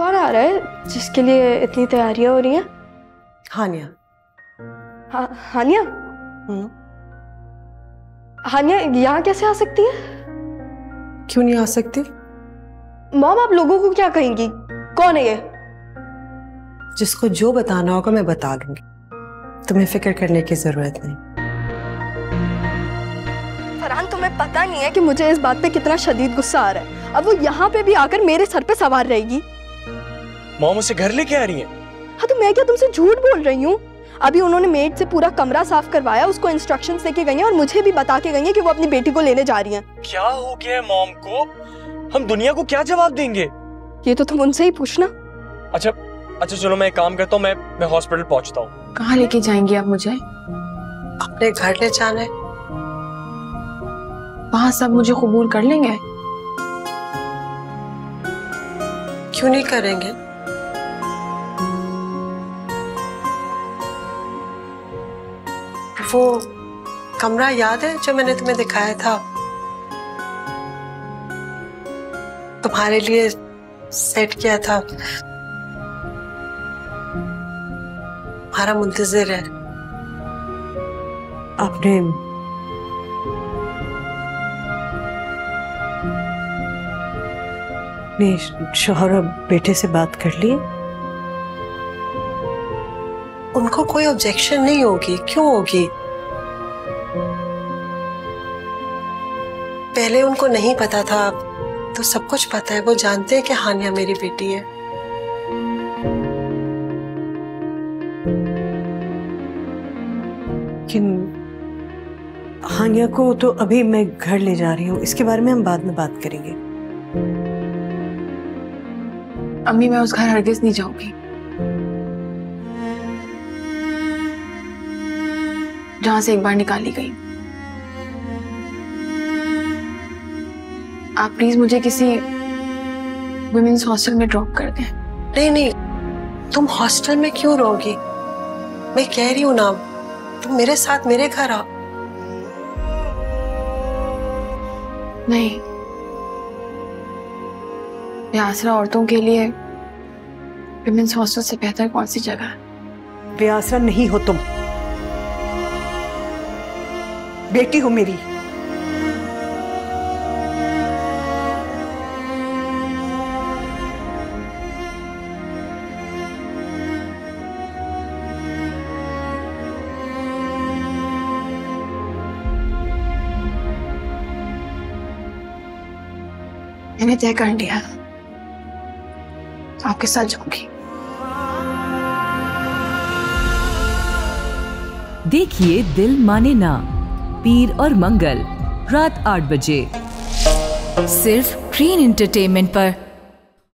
कौन आ रहा है जिसके लिए इतनी तैयारियाँ हो रही हैं? हानिया। हा, हानिया? हम्म। हानिया यहाँ कैसे आ सकती है? क्यों नहीं आ सकती? मॉम आप लोगों को क्या कहेंगी? कौन है ये? जिसको जो बताना होगा मैं बता दूँगी। तुम्हें फ़िक्र करने की ज़रूरत नहीं। फरहान तुम्हें पता नहीं है कि मुझे इस बात पे कितना शदीद गुस्सा आ रहा है। अब वो यहाँ पे भी आकर मेरे सर पे सवार रहेगी। मॉम उसे घर लेके आ रही है। हाँ तो मैं क्या तुमसे झूठ बोल रही हूँ? अभी उन्होंने मेड से पूरा कमरा साफ़ करवाया उसको इंस्ट्रक्शन देके गई हैं और मुझे भी बता के गई हैं कि वो अपनी बेटी को लेने जा रही हैं। क्या हो गया है मॉम को? हम दुनिया को क्या जवाब देंगे? ये तो तुम उनसे ही पूछना। अच्छा अच्छा चलो मैं एक काम करता हूँ मैं मैं हॉस्पिटल पहुँचता हूँ। कहाँ लेके जाएँगे आप मुझे? अपने घर ले जाने। वहाँ सब मुझे कबूल कर लेंगे? क्यों नहीं करेंगे? वो कमरा याद है जो मैंने तुम्हें दिखाया था? तुम्हारे लिए सेट किया था। हमारा मुंतजर है। आपने अपने शोहर और बेटे से बात कर ली? उनको कोई ऑब्जेक्शन नहीं होगी। क्यों होगी? पहले उनको नहीं पता था अब तो सब कुछ पता है। वो जानते हैं कि हानिया मेरी बेटी है। लेकिन हानिया को तो अभी मैं घर ले जा रही हूँ। इसके बारे में हम बाद में बात करेंगे। अम्मी मैं उस घर हरगिज नहीं जाऊँगी। जहाँ से एक बार निकाली गई। आप प्लीज़ मुझे किसी वुमेन्स हॉस्टल में ड्रॉप कर दें। नहीं नहीं। तुम हॉस्टल में क्यों रहोगी? मैं कह रही हूँ ना तुम मेरे साथ मेरे घर आओ नहीं। बेआसरा औरतों के लिए विमेंस हॉस्टल से बेहतर कौन सी जगह है? बेआसरा नहीं हो तुम। बेटी हो मेरी। मैंने तय कर लिया आपके साथ जाऊँगी। देखिए दिल माने ना। पीर और मंगल रात आठ बजे। सिर्फ़ ग्रीन एंटरटेनमेंट पर।